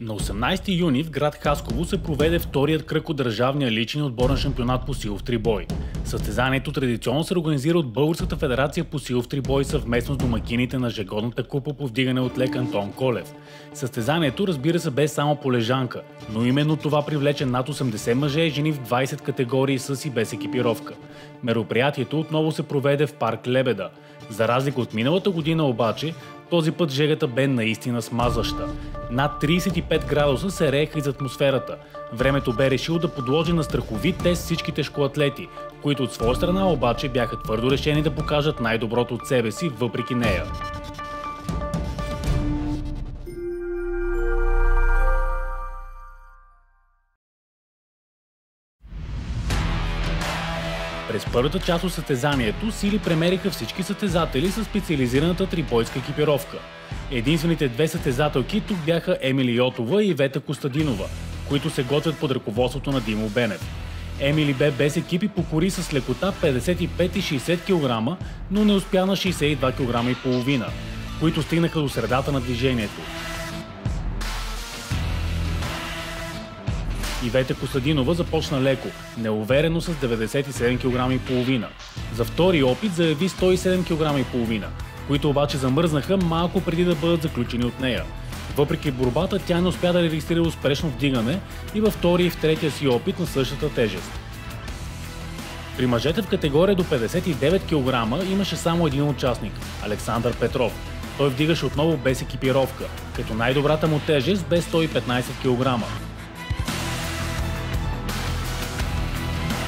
На 18 юни в град Хасково се проведе вторият кръг от държавния личен отборен шампионат по силов трибой. Състезанието традиционно се организира от Българската федерация по силов трибой съвместно с домакините на жегодната купа по вдигане от лек Антон Колев. Състезанието разбира се бе само полежанка, но именно това привлече над 80 мъже и жени в 20 категории с и без екипировка. Мероприятието отново се проведе в парк Лебеда. За разлика от миналата година обаче, този път жегата бе наистина смазваща. Над 35 градуса се рееха из атмосферата. Времето бе решило да подложи на страхови тест всички тежкоатлети, които от своя страна обаче бяха твърдо решени да покажат най-доброто от себе си въпреки нея. Първата част от състезанието сили премериха всички състезатели с специализираната трибойска екипировка. Единствените две състезателки тук бяха Емили Йотова и Вета Костадинова, които се готвят под ръководството на Димо Бенев. Емили бе без екипи покори с лекота 55 и 60 кг, но не успя на 62 кг и половина, които стигнаха до средата на движението. Ивета Костадинова започна леко, неуверено с 97 кг. За втори опит заяви 107 кг които обаче замръзнаха малко преди да бъдат заключени от нея. Въпреки борбата, тя не успя да регистрира успешно вдигане и във втория и в третия си опит на същата тежест. При мъжете в категория до 59 кг имаше само един участник – Александър Петров. Той вдигаше отново без екипировка, като най-добрата му тежест бе 115 кг.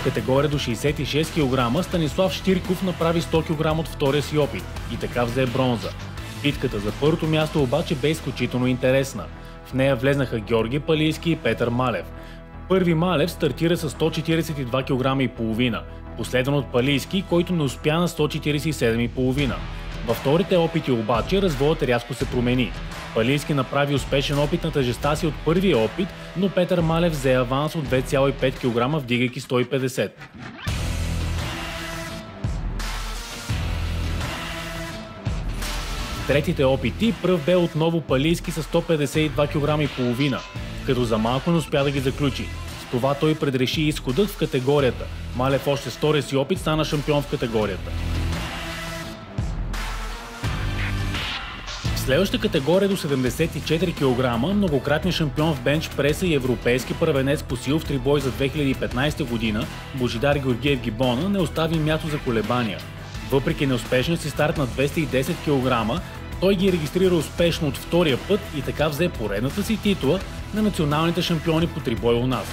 Категория до 66 кг Станислав Штирков направи 100 кг от втория си опит и така взе бронза. Битката за първото място обаче бе изключително интересна. В нея влезнаха Георги Палийски и Петър Малев. Първи Малев стартира с 142 кг последван от Палийски, който не успя на 147,5. Във вторите опити обаче развоят рязко се промени. Палийски направи успешен опит на тъжеста си от първия опит, но Петър Малев взе аванс от 2,5 кг, вдигайки 150. Третите опити пръв бе отново Палийски с 152 кг като за малко не успя да ги заключи. С това той предреши изходът в категорията. Малев още с втория си опит стана шампион в категорията. Следващата категория до 74 кг, многократният шампион в бенч преса и европейски първенец по сил в трибой за 2015 година, Божидар Георгиев Гибона не остави място за колебания. Въпреки неуспешния си старт на 210 кг, той ги регистрира успешно от втория път и така взе поредната си титла на националните шампиони по трибой у нас.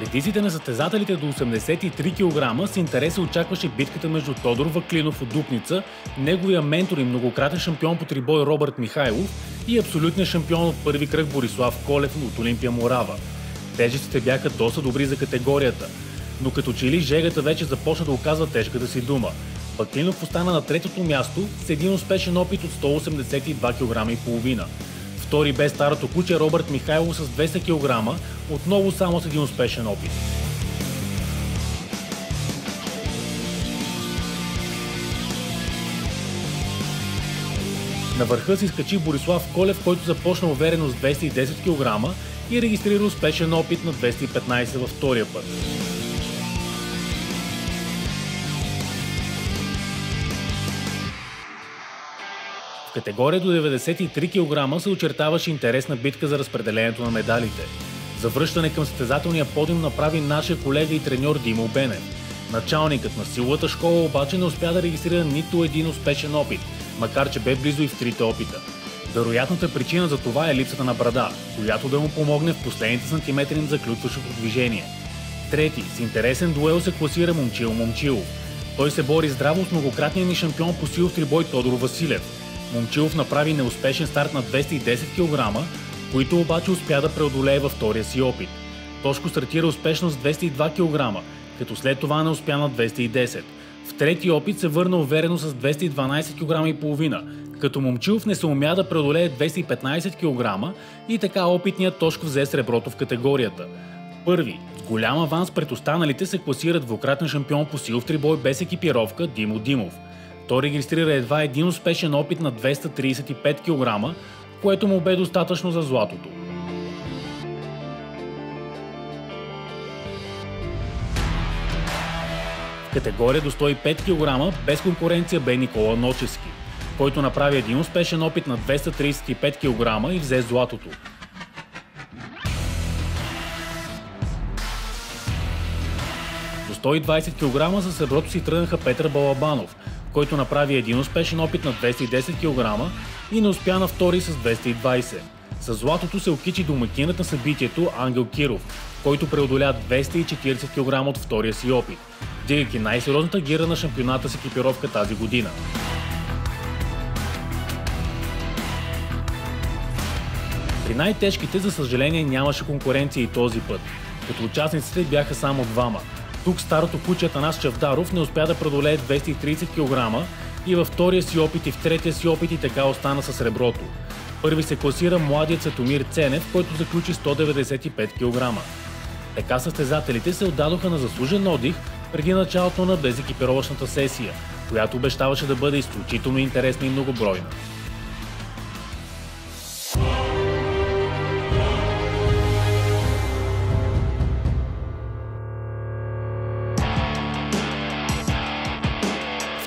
Редиците на състезателите до 83 кг с интерес се очакваше битката между Тодор Ваклинов от Дупница, неговия ментор и многократен шампион по трибой Робърт Михайлов и абсолютният шампион от първи кръг Борислав Колев от Олимпия Морава. Тежестите бяха доста добри за категорията, но като че ли жегата вече започна да оказва тежката си дума. Ваклинов остана на третото място с един успешен опит от 182 кг и половина. Втори бе старото куче Робърт Михайлов с 200 кг, отново само с един успешен опит. На върха си скачи Борислав Колев, който започна уверено с 210 кг и регистрира успешен опит на 215 във втория път. Категория до 93 кг се очертаваше интересна битка за разпределението на медалите. Завръщане към състезателния подиум направи нашия колега и треньор Димо Бенев. Началникът на силовата школа обаче не успя да регистрира нито един успешен опит, макар че бе близо и в трите опита. Вероятната причина за това е липсата на брада, която да му помогне в последните сантиметри на заключващото движение. Трети, с интересен дуел се класира Момчил Момчилов. Той се бори здраво с многократния ни шампион по силов трибой Тодор Василев. Момчилов направи неуспешен старт на 210 кг, които обаче успя да преодолее във втория си опит. Тошко стартира успешно с 202 кг, като след това не успя на 210. В трети опит се върна уверено с 212 кг и половина, като Момчилов не се умя да преодолее 215 кг и така опитният Тошко взе среброто в категорията. Първи, с голям аванс пред останалите се класира двукратен шампион по силов трибой без екипировка Димо Димов – Той регистрира едва един успешен опит на 235 кг, което му бе достатъчно за златото. В категория до 105 кг без конкуренция бе Никола Ночески, който направи един успешен опит на 235 кг и взе златото. До 120 кг за среброто си тръгнаха Петър Балабанов, който направи един успешен опит на 210 кг и не успя на втори с 220. С златото се окичи домакинът на събитието Ангел Киров, който преодоля 240 кг от втория си опит, дигайки най-сериозната гира на шампионата с екипировка тази година. При най-тежките, за съжаление, нямаше конкуренция и този път, като участниците бяха само двама. Тук старото куче Атанас Чавдаров не успя да преодолее 230 кг и във втория си опит и в третия си опит и така остана с реброто. Първи се класира младият Сатомир Ценев, който заключи 195 кг. Така състезателите се отдадоха на заслужен отдих преди началото на безекипировъчната сесия, която обещаваше да бъде изключително интересна и многобройна.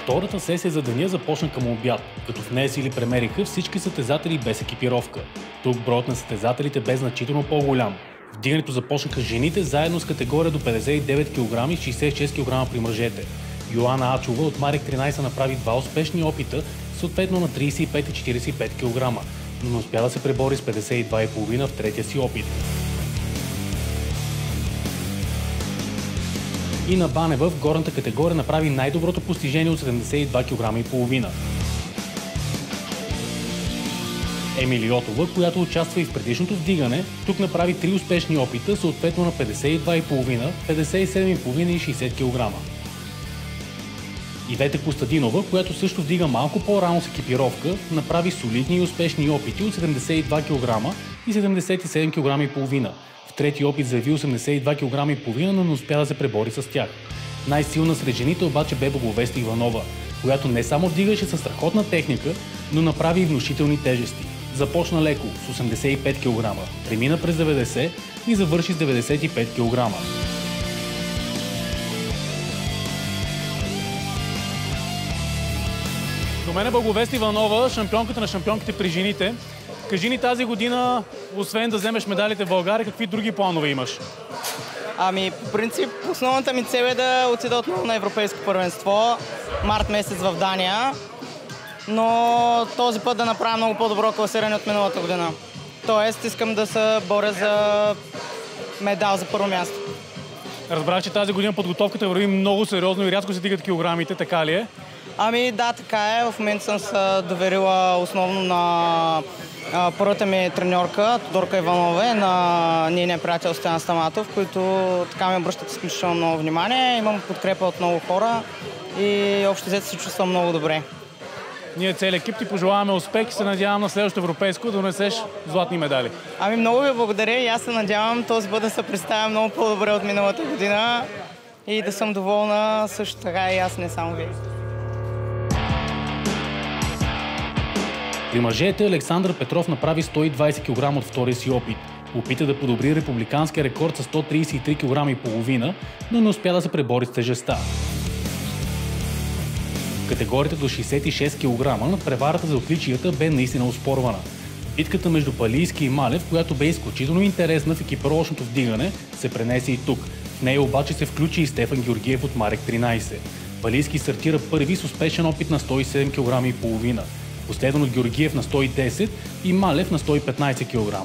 Втората сесия за деня започна към обяд, като в нея сили премериха всички състезатели без екипировка. Тук броят на състезателите бе значително по-голям. Вдигането започнаха жените заедно с категория до 59 кг и 66 кг при мъжете. Йоана Ачова от Марик 13 направи два успешни опита, съответно на 35 и 45 кг, но не успя да се пребори с 52,5 в третия си опит. Ина Банева в горната категория направи най-доброто постижение от 72 кг и половина. Емили Йотова, която участва и в предишното вдигане, тук направи три успешни опита, съответно на 52,5, 57,5 и 60 кг. Ивета Костадинова, която също вдига малко по-рано с екипировка, направи солидни и успешни опити от 72 кг и 77 кг и половина, трети опит заяви 82 кг и половина, но не успя да се пребори с тях. Най-силна сред жените обаче бе Боговеста Иванова, която не само вдигаше със страхотна техника, но направи и внушителни тежести. Започна леко с 85 кг, премина през 90 и завърши с 95 кг. До мен е Благовест Иванова, шампионката на шампионките при жените. Кажи ни тази година, освен да вземеш медалите в България, какви други планове имаш? Ами, по принцип, основната ми цел е да отида отново на Европейско първенство, март месец в Дания, но този път да направя много по-добро класиране от миналата година. Тоест, искам да се боря за медал за първо място. Разбрах, че тази година подготовката върви много сериозно и рязко се дигат килограмите, така ли е? Ами да, така е. В момента съм се доверила основно на първата ми треньорка, Тодорка Иванова, и на нейния приятел Стоян Стаматов, които така ми обръщат изключително много внимание. Имам подкрепа от много хора и общо взето се чувствам много добре. Ние целият екип ти пожелаваме успех и се надявам на следващото европейско да донесеш златни медали. Ами много ви благодаря и аз се надявам този път да се представя много по-добре от миналата година и да съм доволна също така и аз не само вие. При мъжете Александър Петров направи 120 кг от втория си опит. Опита да подобри републиканския рекорд с 133 кг и половина, но не успя да се пребори с тежестта. В категорията до 66 кг надпреварата за отличията бе наистина успорвана. Битката между Палийски и Малев, която бе изключително интересна в екипировъчното вдигане, се пренесе и тук. В нея обаче се включи и Стефан Георгиев от Марек 13. Палийски стартира първи с успешен опит на 107 кг и половина последван от Георгиев на 110 и Малев на 115 кг.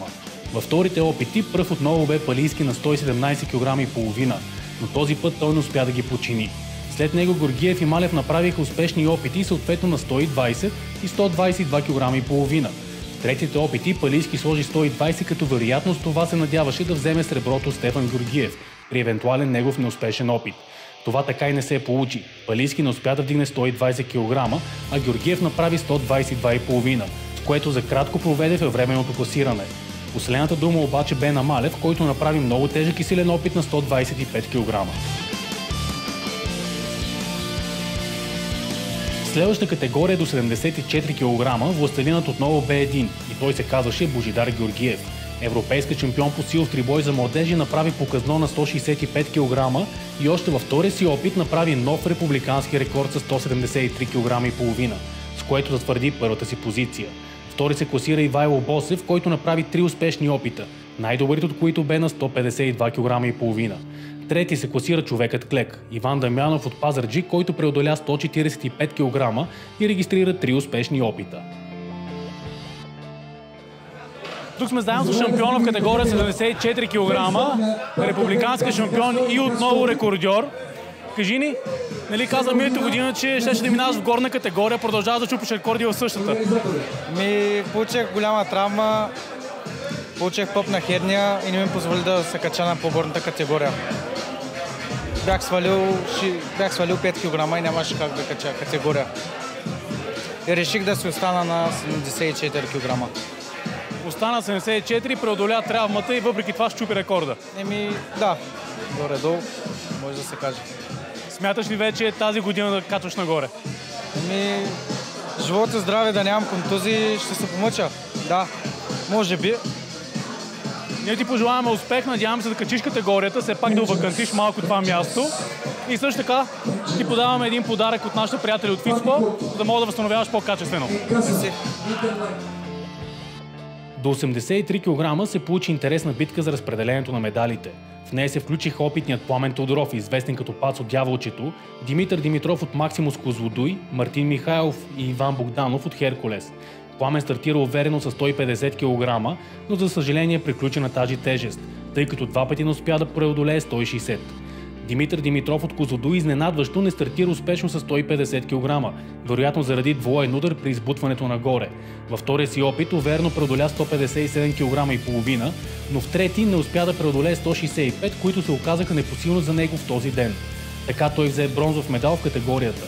Във вторите опити пръв отново бе Палийски на 117 кг и половина, но този път той не успя да ги почини. След него Горгиев и Малев направиха успешни опити съответно на 120 и 122 кг и половина. В третите опити Палийски сложи 120, като вероятно с това се надяваше да вземе среброто Стефан Георгиев при евентуален негов неуспешен опит. Това така и не се получи. Палийски не успя да вдигне 120 кг, а Георгиев направи 122,5, с което за кратко проведе във временното класиране. Последната дума обаче бе на Малев, който направи много тежък и силен опит на 125 кг. следващата категория до 74 кг властелинът отново бе един и той се казваше Божидар Георгиев. Европейска чемпион по силов трибой за младежи направи показно на 165 кг и още във втория си опит направи нов републикански рекорд с 173 кг и половина, с което затвърди първата си позиция. Втори се класира Ивайло Босев, който направи три успешни опита, най-добрите от които бе на 152 кг. Трети се класира човекът Клек, Иван Дамянов от Пазарджи, който преодоля 145 кг и регистрира три успешни опита. Тук сме заедно с шампиона в категория 74 кг, републикански шампион и отново рекордьор. Кажи ни, нали каза миналата година, че ще, ще да минаваш в горна категория, продължаваш да чупиш рекорди в същата. Ми получих голяма травма, получих пъпна херния и не ми позволи да се кача на по-горната категория. Бях свалил, бях свалил 5 кг и нямаше как да кача категория. И реших да си остана на 74 кг. Остана 74, преодоля травмата и въпреки това щупи рекорда. Еми, да, горе-долу, може да се каже. Смяташ ли вече тази година да качваш нагоре? Еми, живот и здраве да нямам контузии, ще се помъча. Да, може би. Ние ти пожелаваме успех, надявам се да качиш категорията, все пак да овакантиш малко това място. И също така ти подаваме един подарък от нашите приятели от Фитспо, за да мога да възстановяваш по-качествено. До 83 кг се получи интересна битка за разпределението на медалите. В нея се включиха опитният Пламен Тодоров, известен като Пацо Дяволчето, Димитър Димитров от Максимус Козлодуй, Мартин Михайлов и Иван Богданов от Херкулес. Пламен стартира уверено с 150 кг, но за съжаление приключи на тази тежест, тъй като два пъти не успя да преодолее 160 Димитър Димитров от Козлоду изненадващо не стартира успешно с 150 кг, вероятно заради двоен удар при избутването нагоре. Във втория си опит уверено преодоля 157 кг и половина, но в трети не успя да преодолее 165, които се оказаха непосилно за него в този ден. Така той взе бронзов медал в категорията.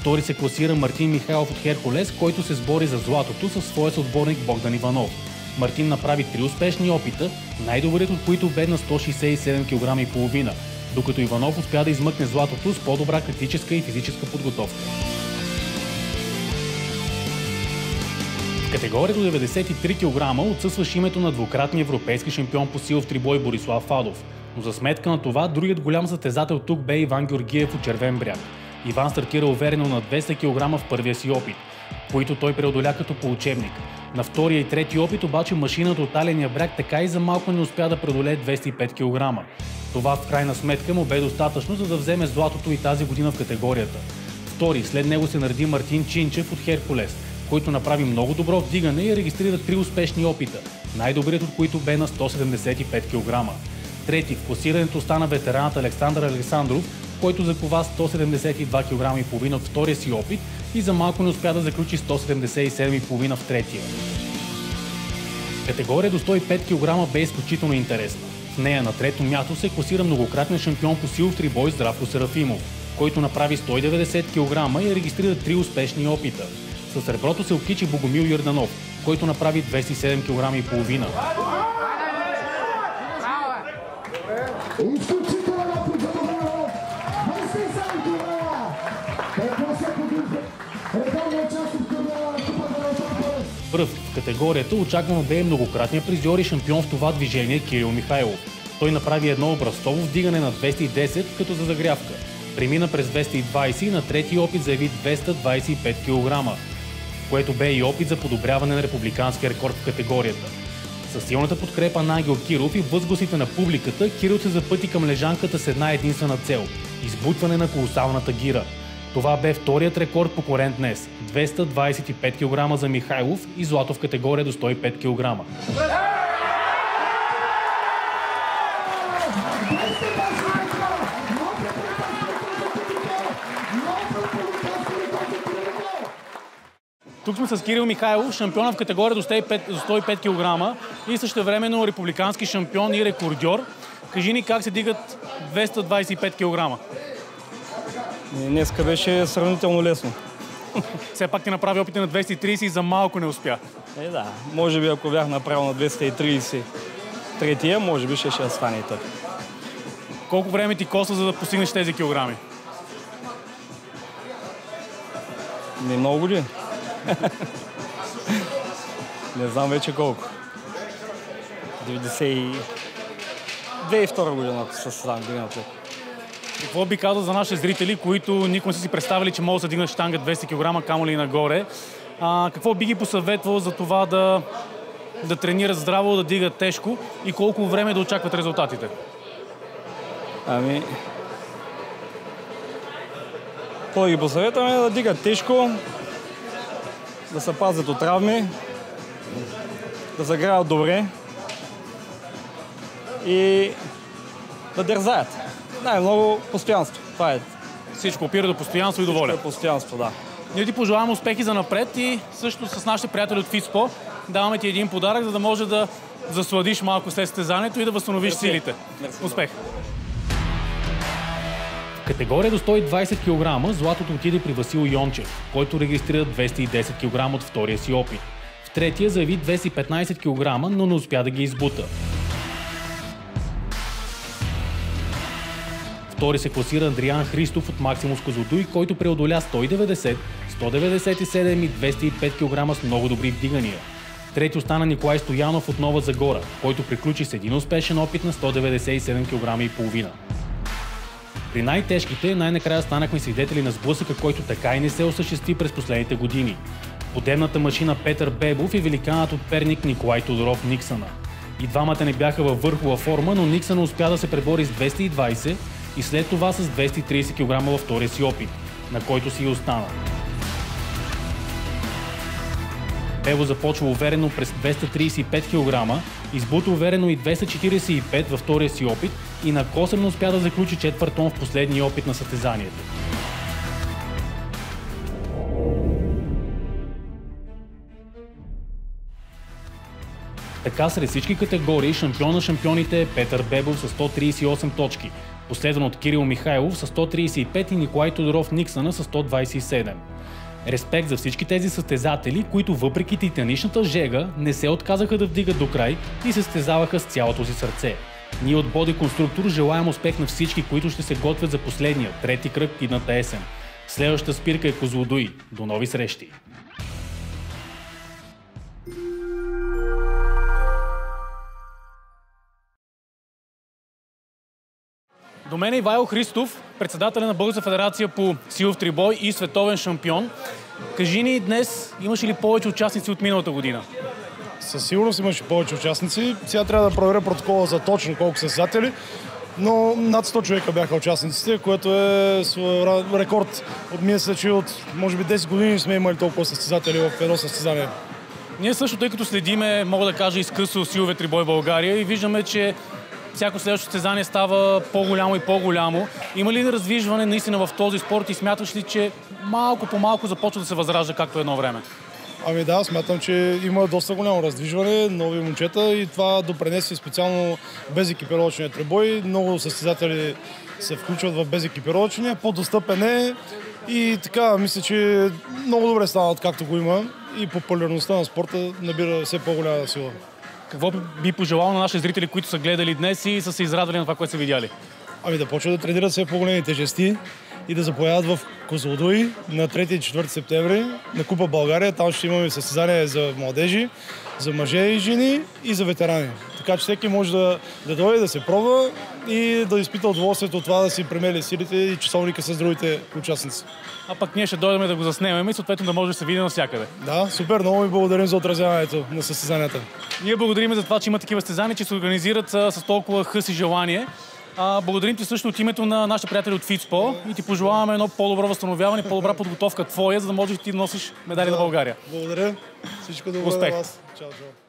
Втори се класира Мартин Михайлов от Херкулес, който се сбори за златото със своя съотборник Богдан Иванов. Мартин направи три успешни опита, най-добрият от които бе на 167 кг и половина, докато Иванов успя да измъкне златото с по-добра критическа и физическа подготовка. В категорията до 93 кг отсъстваше името на двукратния европейски шампион по сил в трибой Борислав Фадов, но за сметка на това другият голям състезател тук бе Иван Георгиев от Червен бряг. Иван стартира уверено на 200 кг в първия си опит, които той преодоля като по учебник. На втория и трети опит обаче машината от Аления бряг така и за малко не успя да преодолее 205 кг. Това в крайна сметка му бе достатъчно, за да вземе златото и тази година в категорията. Втори, след него се нареди Мартин Чинчев от Херкулес, който направи много добро вдигане и регистрира три успешни опита, най-добрият от които бе на 175 кг. Трети в класирането стана ветеранът Александър Александров, който закова 172 кг и половина от втория си опит и за малко не успя да заключи 177,5 в третия. Категория до 105 кг бе изключително интересна. В нея на трето място се класира многократният шампион по силов трибой Здравко Серафимов, който направи 190 кг и регистрира три успешни опита. С среброто се окичи Богомил Йорданов, който направи 207 кг и половина. Пръв в категорията очаквано бе многократният призьор и шампион в това движение Кирил Михайлов. Той направи едно образцово вдигане на 210 като за загрявка. Премина през 220 и на трети опит заяви 225 кг, което бе и опит за подобряване на републиканския рекорд в категорията. С силната подкрепа на Ангел Киров и възгласите на публиката, Кирил се запъти към лежанката с една единствена цел – избутване на колосалната гира – това бе вторият рекорд покорен днес – 225 кг за Михайлов и злато в категория до 105 кг. Тук сме с Кирил Михайлов, шампиона в категория до 105, до 105 кг и също времено републикански шампион и рекордьор. Кажи ни как се дигат 225 кг. Днеска беше сравнително лесно. Все пак ти направи опити на 230 и за малко не успя. Е, да. Може би ако бях направил на 230 третия, може би ще, ще стане и така. Колко време ти коса, за да постигнеш тези килограми? Не много години. не знам вече колко. 90 2002 година състезавам годината. Какво би казал за нашите зрители, които никога не са си представили, че могат да дигнат штанга 200 кг, камо ли нагоре? А, какво би ги посъветвал за това да, да тренират здраво, да дигат тежко и колко време да очакват резултатите? Ами... Какво ги посъветваме? Да дигат тежко, да се пазят от травми, да заграват добре и да дързаят. Най-много постоянство. Това е. Всичко опира до постоянство и до воля. Постоянство, да. Ние ти пожелаваме успехи за напред и също с нашите приятели от Фитспо даваме ти един подарък, за да може да засладиш малко след стезанието и да възстановиш Мерси. силите. Мерси. Успех! В категория до 120 кг златото отиде при Васил Йончев, който регистрира 210 кг от втория си опит. В третия заяви 215 кг, но не успя да ги избута. Втори се класира Андриан Христов от Максимус Козлодуй, който преодоля 190, 197 и 205 кг с много добри вдигания. Трети остана Николай Стоянов от Нова Загора, който приключи с един успешен опит на 197 кг и половина. При най-тежките най-накрая станахме свидетели на сблъсъка, който така и не се осъществи през последните години. Подемната машина Петър Бебов и великанът от Перник Николай Тодоров Никсана. И двамата не бяха във върхова форма, но Никсана успя да се пребори с 220 и след това с 230 кг във втория си опит, на който си и остана. Ево започва уверено през 235 кг, избута уверено и 245 във втория си опит и на косъм успя да заключи четвъртон в последния опит на състезанието. Така сред всички категории шампион на шампионите е Петър Бебов с 138 точки, последван от Кирил Михайлов с 135 и Николай Тодоров Никсана с 127. Респект за всички тези състезатели, които въпреки титаничната жега не се отказаха да вдигат до край и се състезаваха с цялото си сърце. Ние от Боди Конструктор желаем успех на всички, които ще се готвят за последния, трети кръг идната есен. Следващата спирка е Козлодуй. До нови срещи! До мен е Ивайло Христов, председателя на Българска федерация по силов трибой и световен шампион. Кажи ни днес, имаш ли повече участници от миналата година? Със сигурност имаше повече участници. Сега трябва да проверя протокола за точно колко са състезатели, но над 100 човека бяха участниците, което е рекорд. От мисля, че от може би 10 години сме имали толкова състезатели в едно състезание. Ние също, тъй като следиме, мога да кажа, изкъсо силове трибой България и виждаме, че всяко следващо състезание става по-голямо и по-голямо. Има ли развижване наистина в този спорт и смяташ ли, че малко по малко започва да се възражда както едно време? Ами да, смятам, че има доста голямо раздвижване, нови момчета и това допренесе специално без екипировъчния требой. Много състезатели се включват в без екипировъчния, по-достъпен е и така, мисля, че много добре става, както го има и популярността на спорта набира все по-голяма сила. Какво би пожелал на нашите зрители, които са гледали днес и са се израдвали на това, което са видяли? Ами да почват да тренират все по-големи тежести и да заповядат в Козлодуй на 3 и 4 септември на Купа България. Там ще имаме състезания за младежи, за мъже и жени и за ветерани. Така че всеки може да, да дойде, да се пробва и да изпита удоволствието от това да си премели силите и часовника с другите участници. А пък ние ще дойдем да го заснемем и съответно да може да се види навсякъде. Да, супер, много ви благодарим за отразяването на състезанията. Ние благодарим за това, че има такива състезания, че се организират с, с толкова хъс и желание. А, благодарим ти също от името на нашите приятели от Фитспо и ти пожелаваме едно по-добро възстановяване, по-добра подготовка твоя, за да можеш ти да носиш медали да, на България. Благодаря. Всичко добро Успех. на вас. Чао, чао.